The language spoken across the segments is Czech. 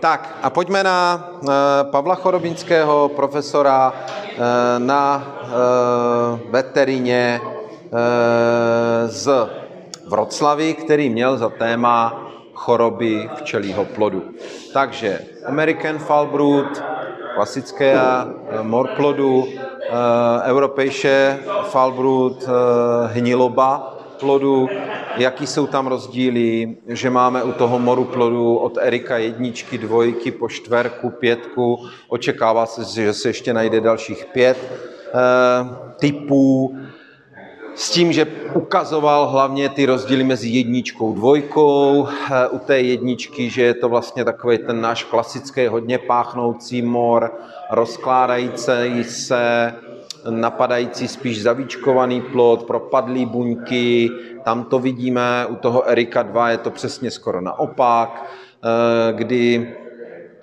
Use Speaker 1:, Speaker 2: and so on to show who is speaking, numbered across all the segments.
Speaker 1: Tak a pojďme na uh, Pavla Chorobinského, profesora uh, na uh, veterině z Vroclavy, který měl za téma choroby včelího plodu. Jaký jsou tam rozdíly, že máme u toho moru plodu od Erika jedničky, dvojky po čtverku, pětku, očekává se, že se ještě najde dalších pět typů, s tím, že ukazoval hlavně ty rozdíly mezi jedničkou, dvojkou. Eh, u té jedničky, že je to vlastně takový ten náš klasický, hodně páchnoucí mor, rozkládající se, napadající spíš zavíčkovaný plod, propadlý buňky. Tam to vidíme, u toho Erika 2 je to přesně skoro naopak, eh, kdy,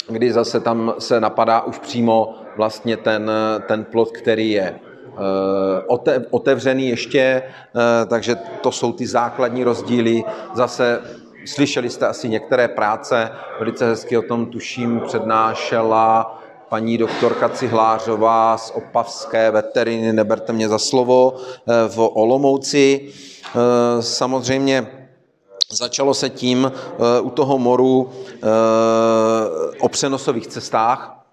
Speaker 1: kdy zase tam se napadá už přímo vlastně ten, ten plod, který je Eh, otevřený ještě, eh, takže to jsou ty základní rozdíly. Zase slyšeli jste asi některé práce, velice hezky o tom tuším přednášela paní doktorka Cihlářová z Opavské veteriny, neberte mě za slovo, eh, v Olomouci. Samozřejmě začalo se tím u toho moru o přenosových cestách.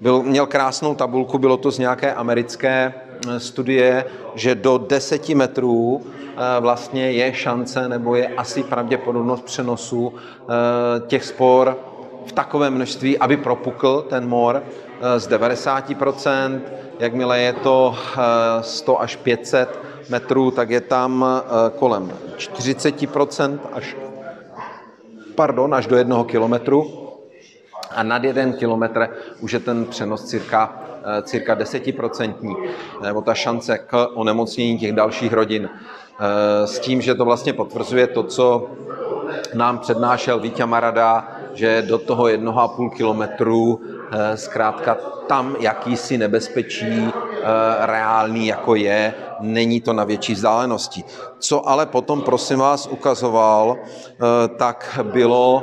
Speaker 1: Byl, měl krásnou tabulku, bylo to z nějaké americké studie, že do 10 metrů eh, vlastně je šance nebo je asi pravděpodobnost přenosu eh, těch spor v takovém množství, aby propukl ten mor eh, z 90%, jakmile je to 100 až 500 metrů, tak je tam kolem 40% až, pardon, až do jednoho kilometru a nad jeden kilometr už je ten přenos cirka Eh, cirka desetiprocentní, nebo ta šance k onemocnění těch dalších rodin. Eh, s tím, že to vlastně potvrzuje to, co nám přednášel Vítě Marada, že do toho jednoho a půl kilometru eh, zkrátka tam jakýsi nebezpečí reálný jako je, není to na větší vzdálenosti. Co ale potom, prosím vás, ukazoval, tak bylo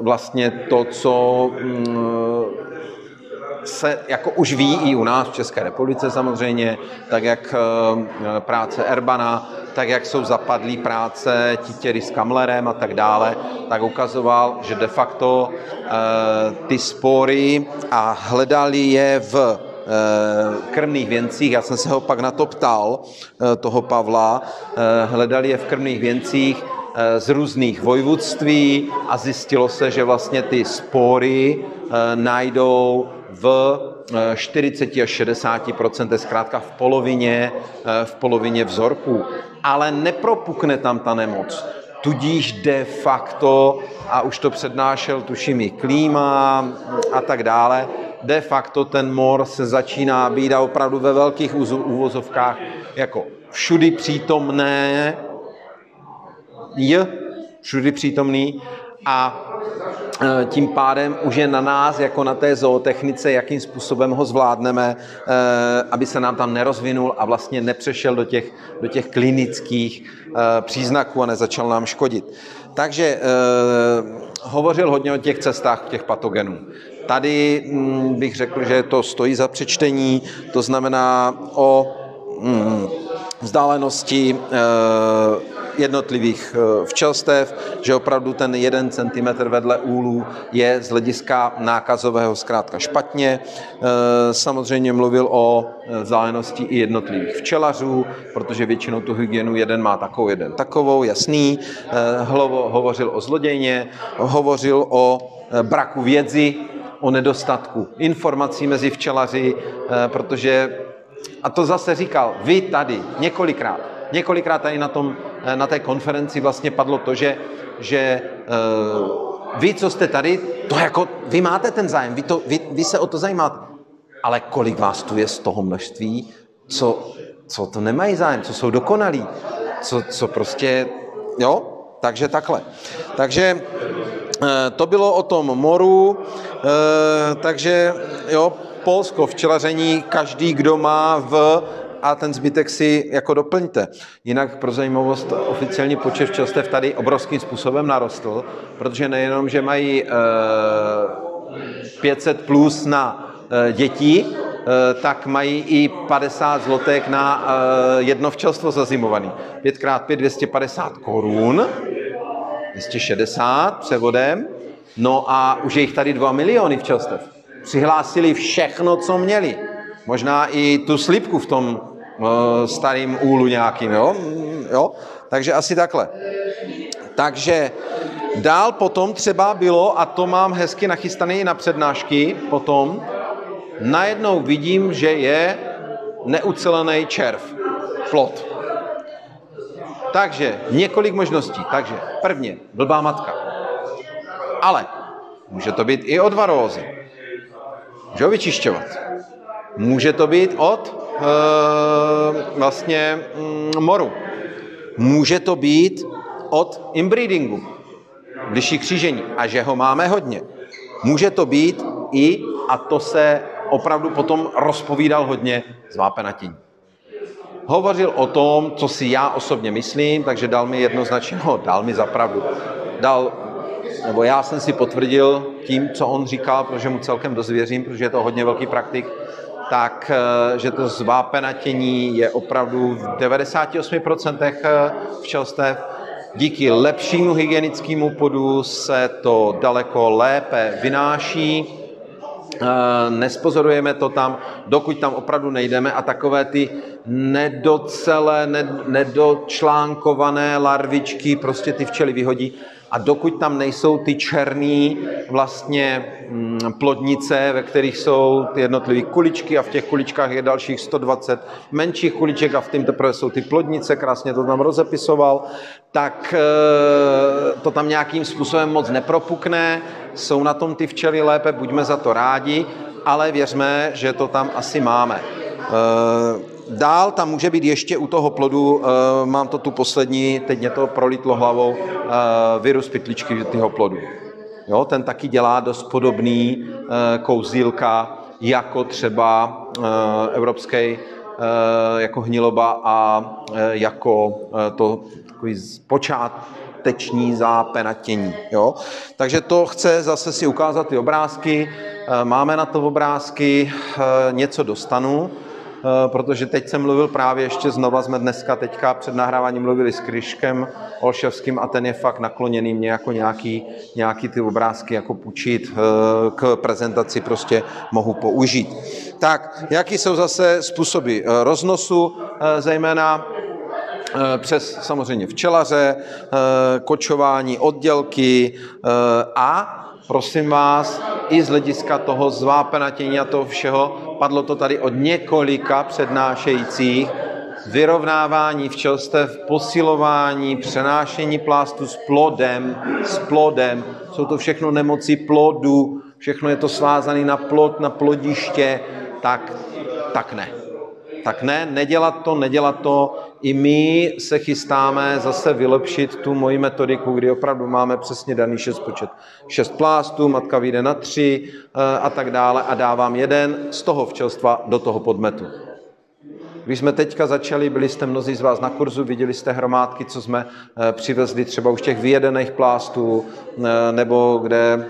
Speaker 1: vlastně to, co mm, se jako už ví i u nás v České republice samozřejmě, tak jak eh, práce Erbana, tak jak jsou zapadlý práce Titěry s Kamlerem a tak dále, tak ukazoval, že de facto eh, ty spory a hledali je v eh, krmných věncích, já jsem se ho pak na to ptal, toho Pavla, hledali je v krmných věncích z různých vojvodství a zjistilo se, že vlastně ty spory najdou v 40 eh, až 60% zkrátka v polovině, eh, v polovině vzorků. Ale nepropukne tam ta nemoc. Tudíž de facto, a už to přednášel tuším i klíma a tak dále, de facto ten mor se začíná být a opravdu ve velkých úvozovkách jako všudy přítomné, j, všudy přítomný a tím pádem už je na nás, jako na té zootechnice, jakým způsobem ho zvládneme, e, aby se nám tam nerozvinul a vlastně nepřešel do těch, do těch klinických e, příznaků a nezačal nám škodit. Takže hovořil hodně o těch cestách těch patogenů. Tady mm, bych řekl, že to stojí za přečtení, to znamená o mm, vzdálenosti jednotlivých eh, včelstev, že opravdu ten jeden centimetr vedle úlů je z hlediska nákazového zkrátka špatně. Eh, samozřejmě mluvil o eh, vzdálenosti i jednotlivých včelařů, protože většinou tu hygienu jeden má takovou, jeden takovou, jasný. Hovořil o zlodějně, hovořil o braku vědzy, o nedostatku informací mezi včelaři, protože, a to zase říkal, vy tady několikrát, několikrát tady na, tom, na té konferenci vlastně padlo to, že, že uh, vy, co jste tady, to jako, vy máte ten zájem, vy, to, vy, vy se o to zajímáte, ale kolik vás tu je z toho množství, co, co to nemají zájem, co jsou dokonalí, co, co prostě, jo, takže takhle. Takže eh, to bylo o tom moru, takže jo, Polsko, včelaření, každý, kdo má v a ten zbytek si jako doplňte. Jinak pro zajímavost oficiální počet včelstev tady obrovským způsobem narostl, protože nejenom, že mají 500 plus na dětí, tak mají i 50 zlotek na jedno včelstvo zazimovaný. 5x5 250 korun, 260 převodem, no a už je jich tady 2 miliony včelstev. Přihlásili všechno, co měli. Možná i tu slipku v tom starým úlu nějakým, jo? jo? Takže asi takhle. Takže dál potom třeba bylo, a to mám hezky nachystané i na přednášky potom, najednou vidím, že je neucelený červ, plot. Takže několik možností. Takže prvně, blbá matka. Ale může to být i od varózy. Může ho vyčišťovat. Může to být od vlastně mm, moru. Může to být od inbreedingu, bližší křížení. A že ho máme hodně. Může to být i, a to se opravdu potom rozpovídal hodně, z vápenatění hovořil o tom, co si já osobně myslím, takže dal mi jednoznačně, no, dal mi zapravdu. Dal, nebo já jsem si potvrdil tím, co on říkal, protože mu celkem dost věřím, protože je to hodně velký praktik, tak, eh, že to zvápenatění je opravdu v 98% eh, včelstev. Díky lepšímu hygienickému podu se to daleko lépe vynáší, Eh, nespozorujeme to tam, dokud tam opravdu nejdeme a takové ty nedocele, nedočlánkované larvičky prostě ty včely vyhodí a dokud tam nejsou ty černé vlastně mm, plodnice, ve kterých jsou ty jednotlivé kuličky a v těch kuličkách je dalších 120 menších kuliček a v tom teprve jsou ty plodnice, krásně to tam rozepisoval, tak eh, to tam nějakým způsobem moc nepropukne, jsou na tom ty včely lépe, buďme za to rádi, ale věřme, že to tam asi máme. Eh, Dál tam může být ještě u toho plodu, uh, mám to tu poslední, teď mě to prolítlo hlavou, uh, virus pytličky toho plodu. Jo, ten taky dělá dost podobný uh, kouzílka, jako třeba evropský jako hniloba a jako to takový počáteční zápenatění. Jo? Takže to chce zase si ukázat ty obrázky. Máme na to obrázky, něco dostanu. Eh, protože teď jsem mluvil právě ještě znova, jsme dneska teďka před nahráváním mluvili s Kryškem Olševským a ten je fakt nakloněný mě jako nějaký, nějaký ty obrázky jako půjčit eh, k prezentaci prostě mohu použít. Tak, jaký jsou zase způsoby eh, roznosu, zejména přes samozřejmě včelaře, kočování, oddělky a prosím vás, i z hlediska toho zvápenatění a toho všeho, padlo to tady od několika přednášejících, vyrovnávání včelstev, posilování, přenášení plástu s plodem, s plodem, jsou to všechno nemoci plodu, všechno je to svázané na plod, na plodiště, tak, tak ne. Tak ne, nedělat to, nedělat to. I my se chystáme zase vylepšit tu moji metodiku, kdy opravdu máme přesně daný šest počet. Šest plástů, matka vyjde na tři eh, a tak dále a dávám jeden z toho včelstva do toho podmetu. Když jsme teďka začali, byli jste mnozí z vás na kurzu, viděli jste hromádky, co jsme eh, přivezli třeba už těch vyjedených plástů, eh, nebo kde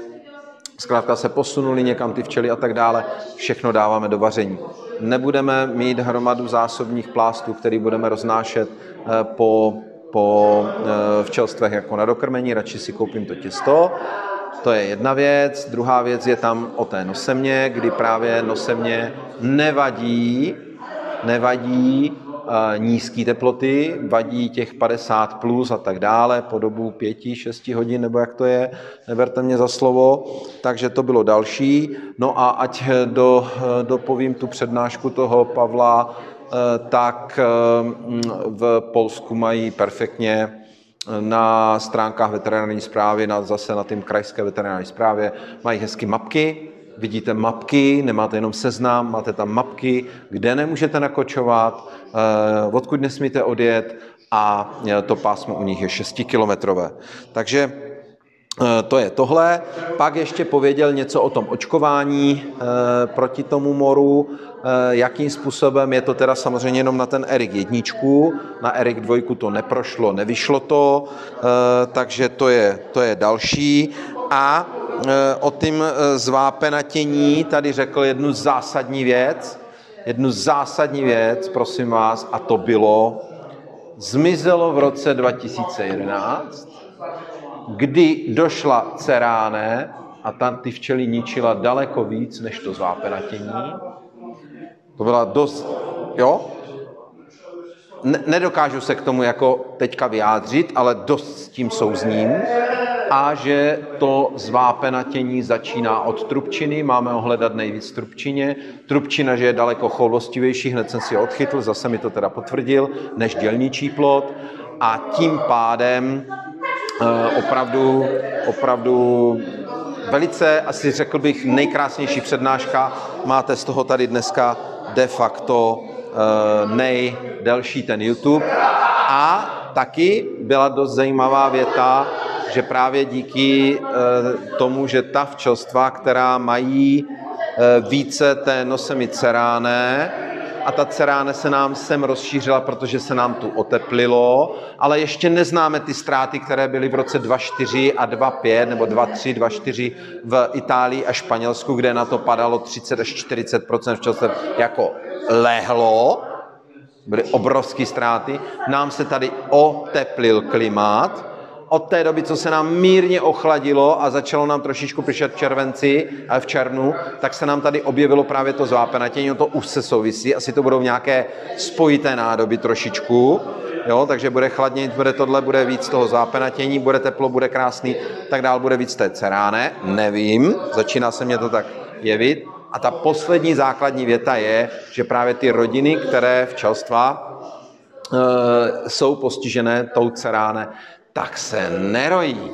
Speaker 1: zkrátka se posunuli někam ty včely a tak dále, všechno dáváme do vaření. Nebudeme mít hromadu zásobních plástů, který budeme roznášet eh, po, po eh, včelstvech jako na dokrmení, radši si koupím to těsto. To je jedna věc. Druhá věc je tam o té nosemě, kdy právě nosemě nevadí, nevadí nízké teploty, vadí těch 50 plus a tak dále po dobu 5-6 hodin, nebo jak to je, neberte mě za slovo, takže to bylo další. No a ať do, dopovím tu přednášku toho Pavla, eh, tak eh, v Polsku mají perfektně na stránkách veterinární zprávy, na, zase na tým krajské veterinární zprávě, mají hezky mapky, vidíte mapky, nemáte jenom seznam, máte tam mapky, kde nemůžete nakočovat, eh, odkud nesmíte odjet a eh, to pásmo u nich je 6 kilometrové. Takže Eh, to je tohle. Pak ještě pověděl něco o tom očkování proti tomu moru, jakým způsobem je to teda samozřejmě jenom na ten Erik jedničku, na Erik dvojku to neprošlo, nevyšlo to, takže to je, to je další. A o tím zvápenatění tady řekl jednu zásadní věc, jednu zásadní věc, prosím vás, a to bylo, zmizelo v roce 2011, kdy došla ceráne a tam ty včely ničila daleko víc než to zvápenatění. To byla dost, jo? nedokážu se k tomu jako teďka vyjádřit, ale dost s tím souzním. A že to zvápenatění začíná od trubčiny, máme ho hledat nejvíc trubčině. Trubčina, že je daleko choulostivější, hned jsem si ho odchytl, zase mi to teda potvrdil, než dělničí plot. A tím pádem Eh, opravdu, opravdu velice, asi řekl bych, nejkrásnější přednáška. Máte z toho tady dneska de facto uh, nejdelší ten YouTube. A taky byla dost zajímavá věta, že právě díky uh, tomu, že ta včelstva, která mají uh, více té nosemiceráné, a ta ceráne se nám sem rozšířila, protože se nám tu oteplilo, ale ještě neznáme ty ztráty, které byly v roce 2.4 a 2.5 nebo 2.3, 2.4 v Itálii a Španělsku, kde na to padalo 30 až 40 včelstev jako lehlo, byly obrovské ztráty. Nám se tady oteplil klimát, od té doby, co se nám mírně ochladilo a začalo nám trošičku pršet v červenci, a v červnu, tak se nám tady objevilo právě to zvápenatění, to už se souvisí, asi to budou nějaké spojité nádoby trošičku, jo, takže bude chladněji, bude tohle, bude víc toho zápenatění, bude teplo, bude krásný, tak dál bude víc té ceráne, nevím, začíná se mě to tak jevit. A ta poslední základní věta je, že právě ty rodiny, které včelstva e, jsou postižené tou ceráne, tak se nerojí.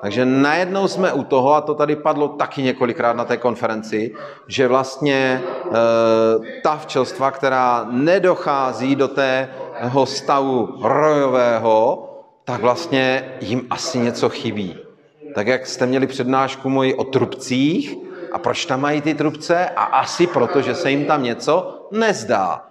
Speaker 1: Takže najednou jsme u toho, a to tady padlo taky několikrát na té konferenci, že vlastně e, ta včelstva, která nedochází do tého stavu rojového, tak vlastně jim asi něco chybí. Tak jak jste měli přednášku moji o trubcích, a proč tam mají ty trubce? A asi proto, že se jim tam něco nezdá.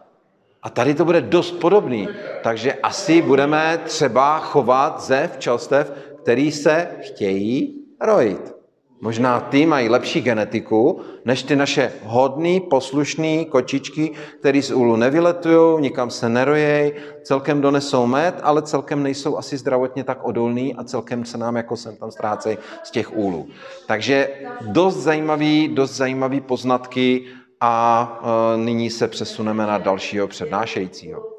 Speaker 1: A tady to bude dost podobný. Takže asi budeme třeba chovat ze včelstev, který se chtějí rojit. Možná ty mají lepší genetiku, než ty naše hodný, poslušný kočičky, který z úlu nevyletují, nikam se nerojej, celkem donesou med, ale celkem nejsou asi zdravotně tak odolný a celkem se nám jako sem tam ztrácejí z těch úlů. Takže dost zajímavý, dost zajímavý poznatky a e, nyní se přesuneme na dalšího přednášejícího.